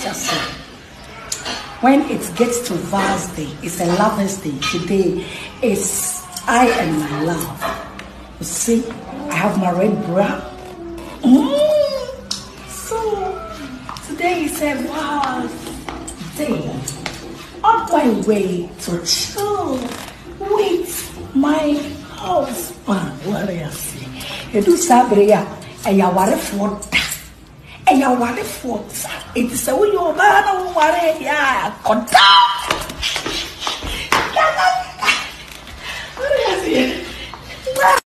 just when it gets to Vars Day, it's a lover's day. Today is I and my love. You see, I have my red bra. Mm. So today is a Vars Day. On my way to chill with my husband. What I say? Edu sabreya, eya warefoɔ da. Eya ɛyɛ awarefoɔ eti sɛ woyɛ ɔbaa na woware yɛ a kɔntaa yɛ na yɛ na yɛ.